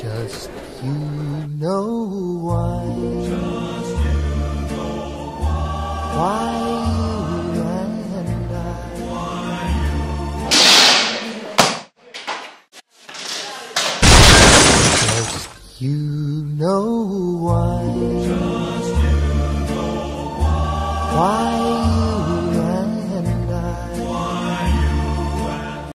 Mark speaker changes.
Speaker 1: Just you know why. Just you know why. Why you and I. Why you. Know why. Just you know why. Why.